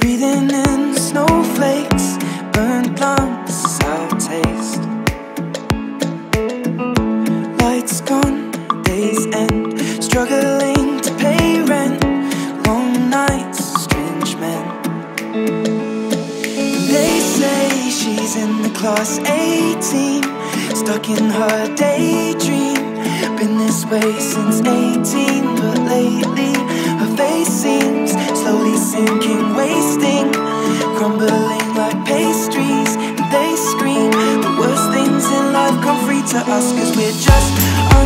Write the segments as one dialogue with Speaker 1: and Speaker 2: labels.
Speaker 1: breathing in snowflakes, burnt lungs, sour taste. Lights gone, days end, struggling to pay rent, long nights, strange men. They say she's in the class A Team, stuck in her daydream, been this way since 18. Sinking, wasting, crumbling like pastries. They scream the worst things in life come free to us, cause we're just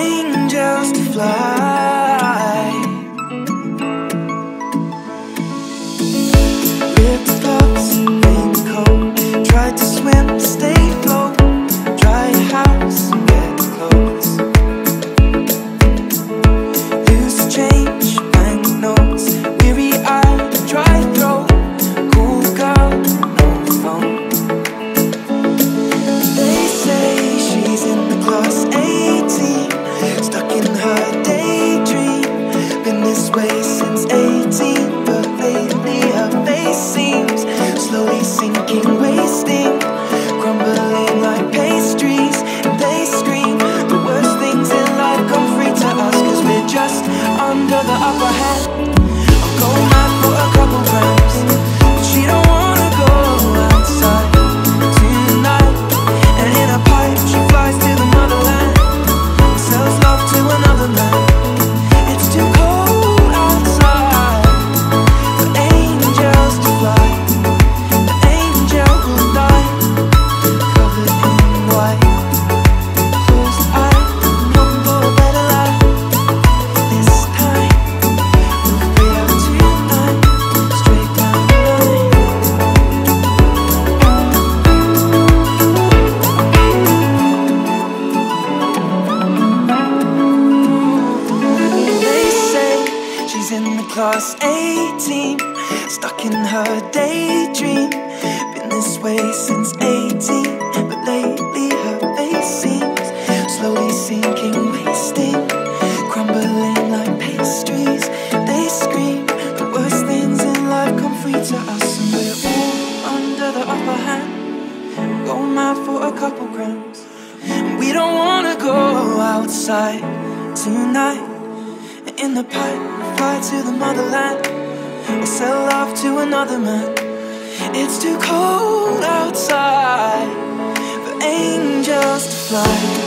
Speaker 1: angels to fly. The upper hand. Class A Team, stuck in her daydream. Been this way since 18, but lately her face seems slowly sinking, wasting, crumbling like pastries. They scream the worst things in life come free to us, and we're all under the upper hand. Go mad for a couple grams. We don't wanna go outside tonight. In the pipe, fly to the motherland. Or sell love to another man. It's too cold outside for angels to fly.